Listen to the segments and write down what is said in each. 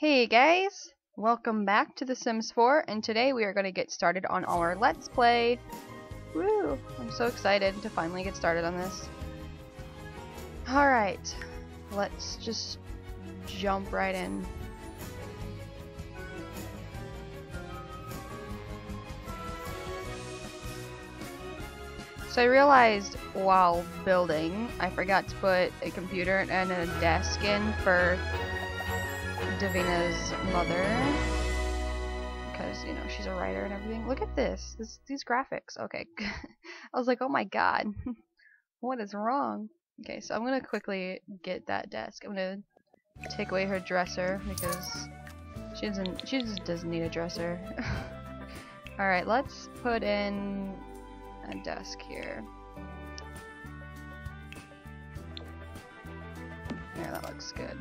Hey guys! Welcome back to The Sims 4 and today we are going to get started on our Let's Play. Woo! I'm so excited to finally get started on this. Alright, let's just jump right in. So I realized while building, I forgot to put a computer and a desk in for Davina's mother. Because, you know, she's a writer and everything. Look at this. this these graphics. Okay. I was like, oh my god. what is wrong? Okay, so I'm going to quickly get that desk. I'm going to take away her dresser because she doesn't, she just doesn't need a dresser. Alright, let's put in a desk here. Yeah, that looks good.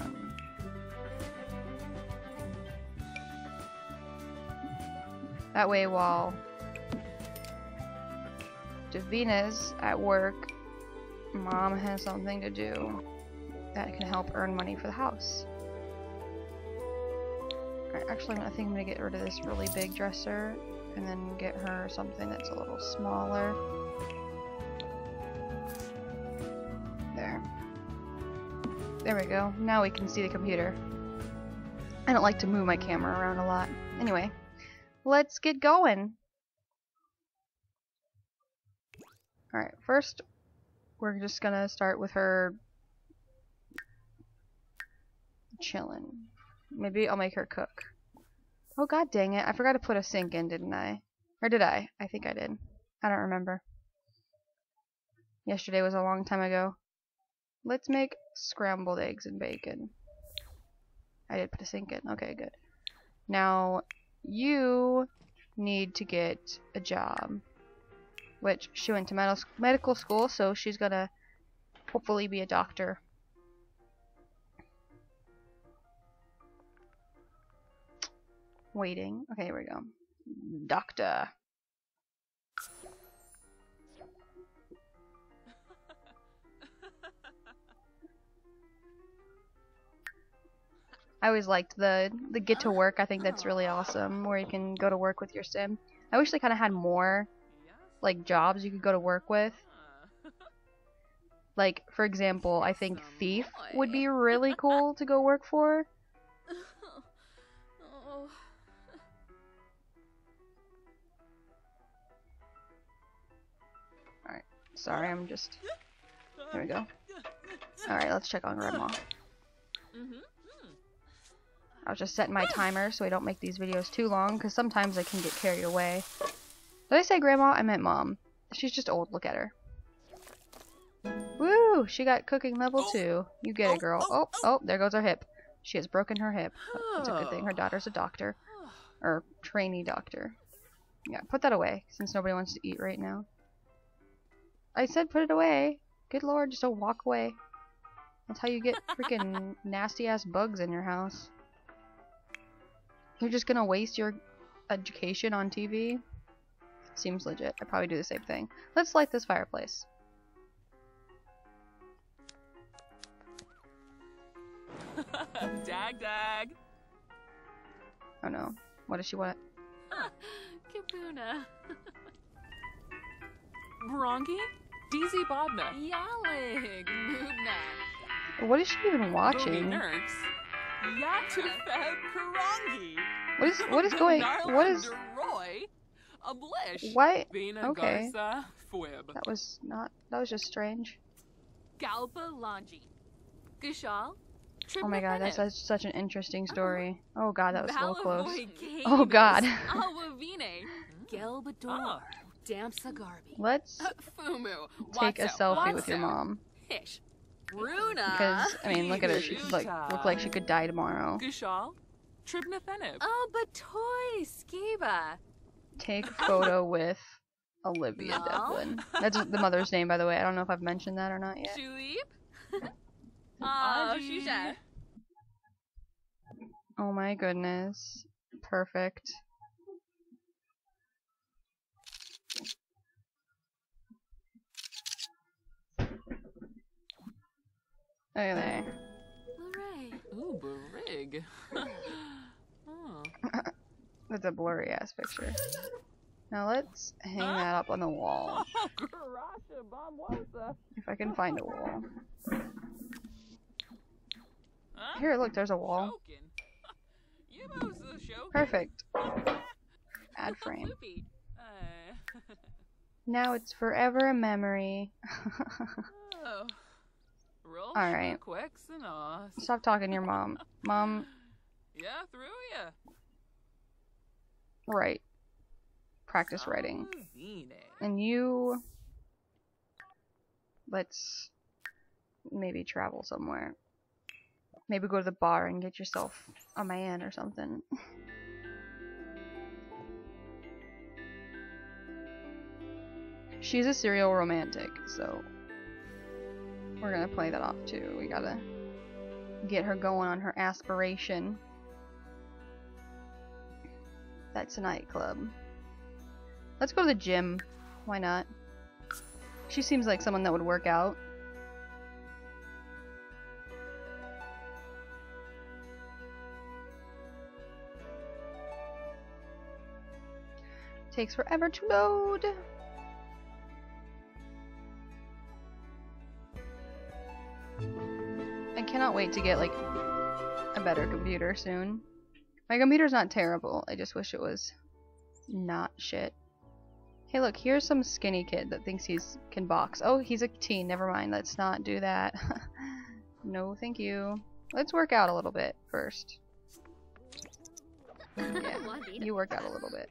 Um, that way while Davina's at work, mom has something to do that can help earn money for the house. Actually I think I'm gonna get rid of this really big dresser and then get her something that's a little smaller. There we go. Now we can see the computer. I don't like to move my camera around a lot. Anyway, let's get going. Alright, first we're just gonna start with her chilling. Maybe I'll make her cook. Oh god dang it, I forgot to put a sink in, didn't I? Or did I? I think I did. I don't remember. Yesterday was a long time ago. Let's make scrambled eggs and bacon. I did put a sink in. Okay, good. Now, you need to get a job. Which, she went to med medical school, so she's gonna hopefully be a doctor. Waiting. Okay, here we go. Doctor. I always liked the the get to work. I think that's really awesome, where you can go to work with your sim. I wish they kind of had more like jobs you could go to work with. Like for example, I think thief would be really cool to go work for. Alright, sorry, I'm just... There we go. Alright, let's check on Grandma. Mm-hmm. I was just setting my timer so I don't make these videos too long, because sometimes I can get carried away. Did I say Grandma? I meant Mom. She's just old, look at her. Woo! She got cooking level 2. You get it, oh, girl. Oh, oh, oh, there goes her hip. She has broken her hip. That's a good thing. Her daughter's a doctor. Or trainee doctor. Yeah, put that away, since nobody wants to eat right now. I said put it away. Good lord, just don't walk away. That's how you get freaking nasty ass bugs in your house. You're just gonna waste your education on TV? Seems legit. I'd probably do the same thing. Let's light this fireplace. dag dag. Oh no. What does she want? Kapuna. Brongi? DZ Bodna. Yalig. Moobna. What is she even Boogie watching? Nerks. Yatufeb Karangi. What is what is going what is Roy? Ablish. Bina okay. That was not that was just strange. Galba Lanji. Gishal. Oh my god, that's such, such an interesting story. Oh god, that was so close. Oh, God. Ah. Let's take a selfie with your mom. Hish. Runa. Because I mean look at her, she could like look like she could die tomorrow. Gishal. Tribna Fenib. Oh, but toy. Skiba. Take a photo with Olivia No. Devlin. That's the mother's name by the way. I don't know if I've mentioned that or not yet. Julep. Oh, Shisha. Oh my goodness. Perfect. Look at there. Hooray. Ooh. Oh, Barig. oh. That's a blurry ass picture. Now let's hang that up on the wall. Oh, Garasha Bombosa. If I can find a wall. Here, look, there's a wall. Joking. Yibbo's the show. Perfect. Add frame. Uh, Now it's forever a memory. Oh. Roll Alright. Quicks and. Stop talking to your mom. Mom, Yeah, through ya. Right. Practice writing. And you... Let's maybe travel somewhere. Maybe go to the bar and get yourself a man or something. She's a serial romantic, so we're gonna play that off too. We gotta get her going on her aspiration. That's a nightclub. Let's go to the gym. Why not? She seems like someone that would work out. Takes forever to load. Cannot wait to get like a better computer soon. My computer's not terrible. I just wish it was not shit. Hey, look, here's some skinny kid that thinks he's can box. Oh, he's a teen. Never mind. Let's not do that. no, thank you. Let's work out a little bit first. Yeah, you work out a little bit.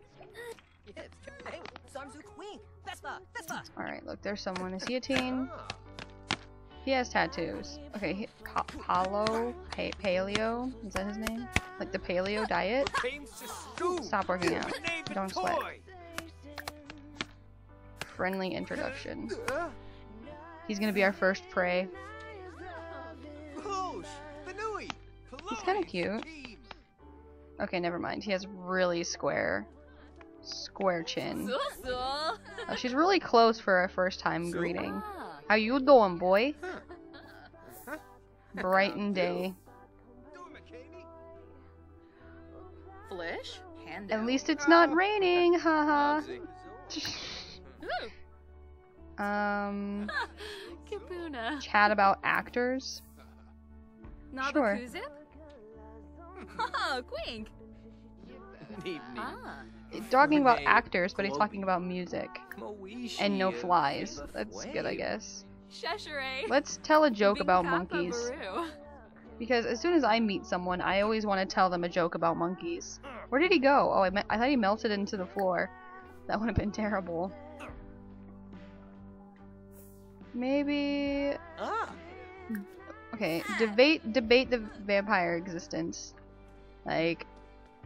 Alright, look, there's someone. Is he a teen? He has tattoos. Okay, he, pa Paulo? Pa paleo? Is that his name? Like the paleo diet? Stop working out. Don't sweat. Friendly introduction. He's gonna be our first prey. He's kinda cute. Okay, never mind. He has really square, square chin. Oh, she's really close for a first time greeting. How you doing, boy? Bright and day. Flish. Hand At least it's not raining, haha. Ooh. um, Kapuna. chat about actors. Not Sure. Nabakuzip? Oh, Quink. Ah. Talking about actors, but he's talking about music and no flies. That's good, I guess. Cheshire. Let's tell a joke about monkeys. Because as soon as I meet someone, I always want to tell them a joke about monkeys. Where did he go? Oh, I, I thought he melted into the floor. That would have been terrible. Maybe. Okay, debate debate the vampire existence. Like,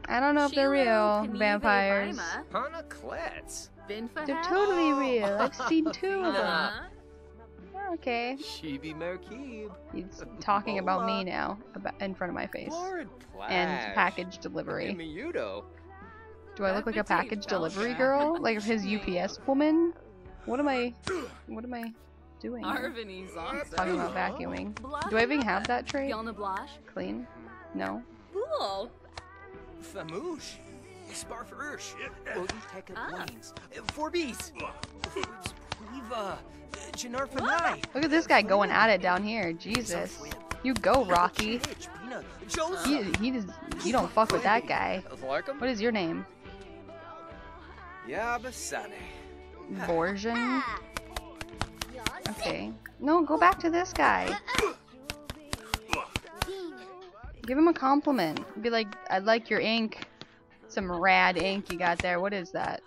I don't know if they're real vampires. Vaima. Hana Klets. Binfa They're totally real. I've seen two of them. Okay, Shibi Merkib. he's talking about me now, about in front of my face, and package delivery. Miyudo. Do I look like a package delivery girl? Like his UPS woman? What am I what am I doing? here? Arvini Talking about vacuuming. Do I even have that trait? Clean? No. Cool. Famoosh. Sparfursh. Oditeka Ah. Plains. Forbis. Eva. Janarfanai. Look at this guy going at it down here. Jesus. You go, Rocky. He, he just, you don't fuck with that guy. What is your name? Yabasane. Borgian? Okay. No, go back to this guy. Give him a compliment. Be like, I like your ink. Some rad ink you got there. What is that?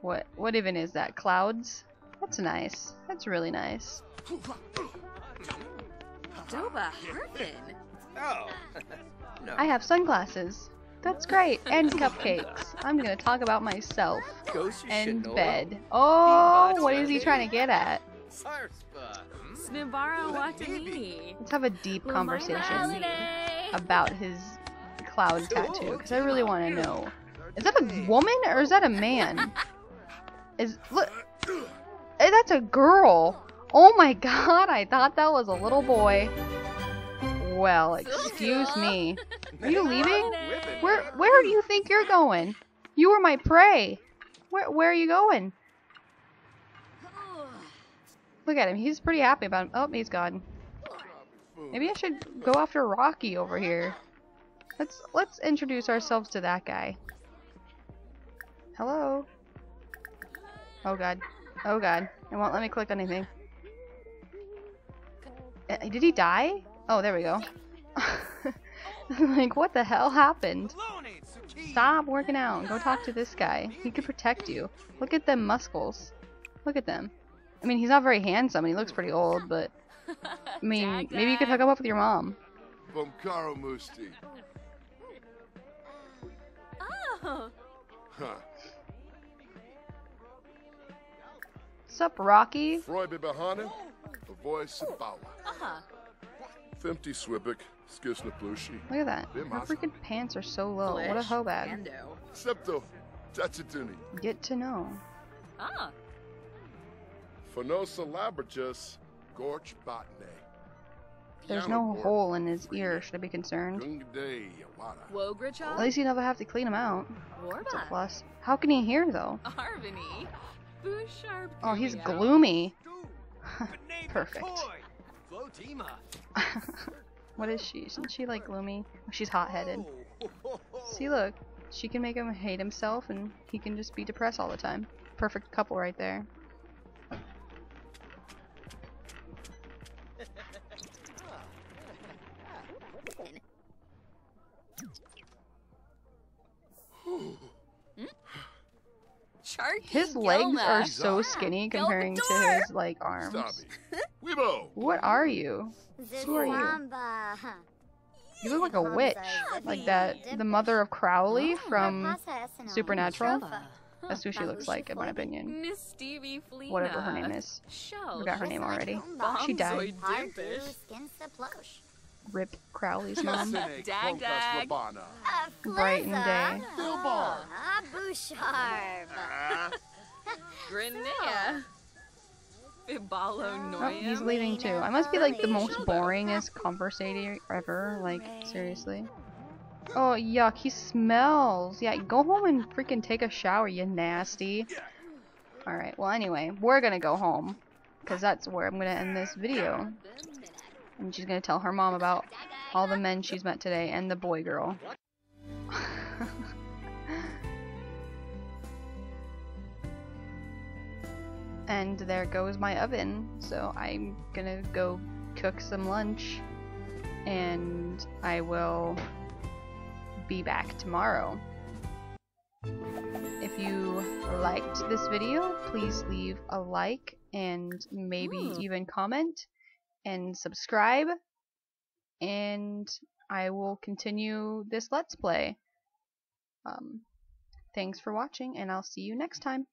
What what even is that? Clouds? That's nice. That's really nice. Doba Harfin. Oh. no. I have sunglasses. That's great. And cupcakes. I'm gonna talk about myself. Ghost And Shinoa. bed. Oh, what is he trying to get at? Sarspa. Hmm? Watani. Let's have a deep conversation Holiday. About his cloud tattoo because I really want to know. Is that a woman or is that a man? Is look, hey, that's a girl. Oh my god, I thought that was a little boy. Well, excuse me. Are you leaving? Where where do you think you're going? You were my prey. Where where are you going? Look at him. He's pretty happy about him. Oh, he's gone. Maybe I should go after Rocky over here. Let's let's introduce ourselves to that guy. Hello. Oh god. Oh god. It won't let me click anything. Uh, Did he die? Oh, there we go. like, what the hell happened? Stop working out. Go talk to this guy. He could protect you. Look at them muscles. Look at them. I mean, he's not very handsome. He looks pretty old, but I mean, maybe you could hook him up with your mom. From Karo Musti. Oh. Huh. What's up, Rocky? Freud Behane, a voice of Bawa. Uh-huh. Femti Swibik, Skisna Plushi. Look at that. Her freaking pants are so low. What a hoe bag. Septo, Tachatuni. Get to know. Ah. Phenosa Labratus, Gorch Botne. There's no hole in his ear. Should I be concerned? Gungade Yawada. At Wogricha. least you never have to clean him out. It's a plus. How can he hear though? Arvini. Oh, he's gloomy. Perfect. what is she? Isn't she like gloomy? Oh, she's hot-headed. Oh. See, look. She can make him hate himself, and he can just be depressed all the time. Perfect couple right there. Charky His legs Gilma. are so skinny Go comparing to his like arms. Weebo. What are you? Who are you? You look like a witch, like that the mother of Crowley from Supernatural. That's who she looks like, in my opinion. Miss Stevie Flea. Whatever her name is. Show. Forgot her name already. She died. Rip Crowley's mom. Sine Dag, dag. Labana. Bright and day. Bilbar. Bouchard. Ah, Grenea. Fibalo Oh, Noya. he's leaving too. I must be like the most boringest conversator ever. Like, seriously. Oh, yuck, he smells. Yeah, go home and freaking take a shower, you nasty. Alright, well, anyway, we're gonna go home. Because that's where I'm gonna end this video. And she's gonna tell her mom about all the men she's met today and the boy girl. and there goes my oven. So I'm gonna go cook some lunch and I will be back tomorrow. If you liked this video, please leave a like and maybe Ooh. even comment and subscribe and I will continue this let's play. Um, thanks for watching and I'll see you next time.